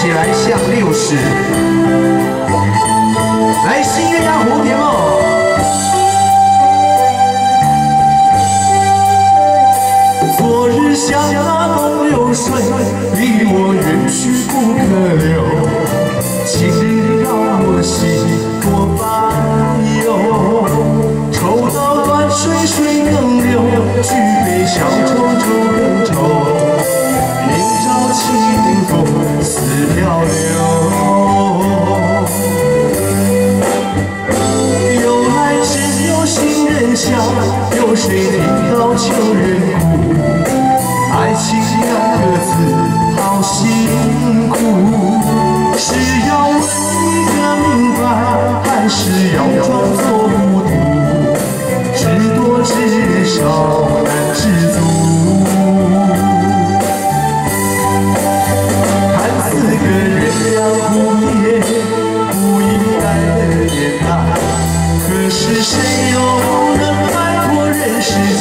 起来向六十，来新鸳鸯蝴蝶梦。昨日像那东流水，离我远去不可留。笑，有谁听到旧人哭？爱情两个字好辛苦，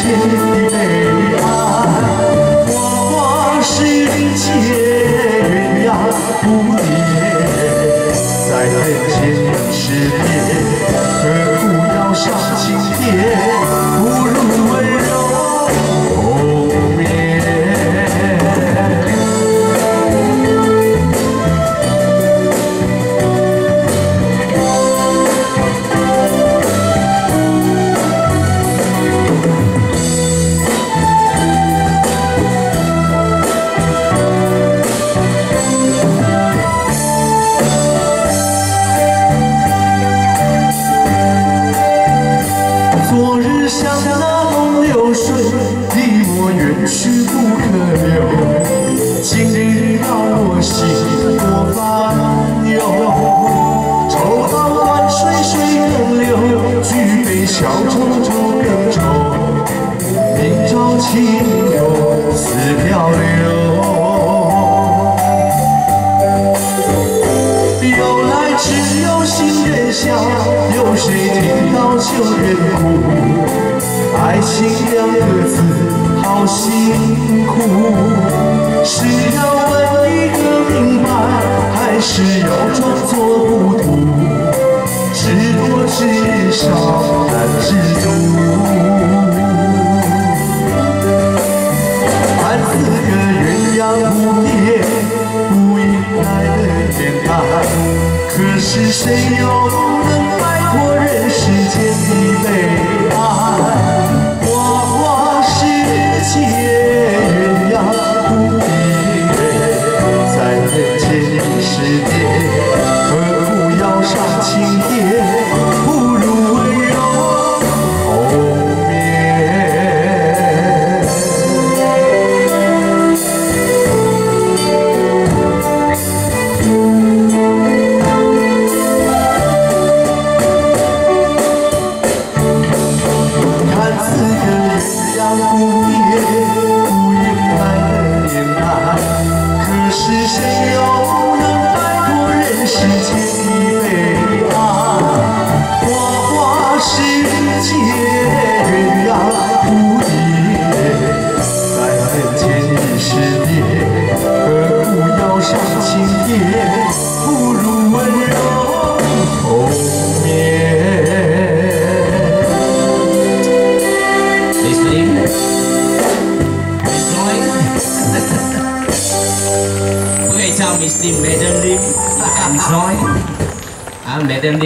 的悲哀，花花世界，在人间失恋，何苦要上青天？不。离我远去不可留，今日让我心多烦忧。抽刀断水水更流，举杯消愁愁更愁。明朝清风似飘流，由来只有新人笑，有谁听到旧人哭？爱情两个字。好辛苦，是要问一个明白，还是要装作糊涂？知多知少难知足。看似个鸳鸯蝴蝶，不应该的天台，可是谁又能摆脱人世间的悲 Show. 心也不如温柔红颜。Listening, enjoying. Okay, tell me, Steve, Madam Lim, enjoy. I'm Madam Lim.